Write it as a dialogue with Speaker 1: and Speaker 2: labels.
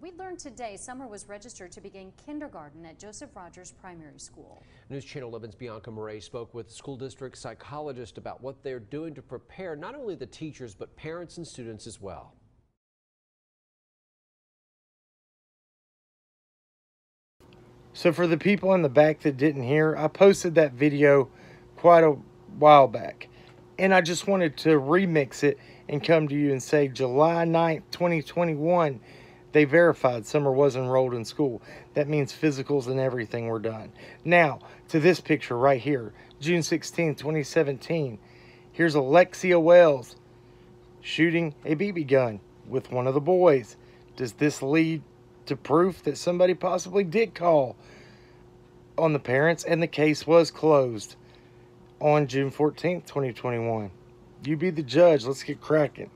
Speaker 1: We learned today Summer was registered to begin kindergarten at Joseph Rogers Primary School.
Speaker 2: News Channel 11's Bianca Murray spoke with school district psychologist about what they're doing to prepare not only the teachers but parents and students as well.
Speaker 3: So for the people in the back that didn't hear, I posted that video quite a while back. And I just wanted to remix it and come to you and say July 9th, 2021, they verified Summer was enrolled in school. That means physicals and everything were done. Now, to this picture right here, June 16, 2017. Here's Alexia Wells shooting a BB gun with one of the boys. Does this lead to proof that somebody possibly did call on the parents and the case was closed on June 14th, 2021? You be the judge. Let's get cracking.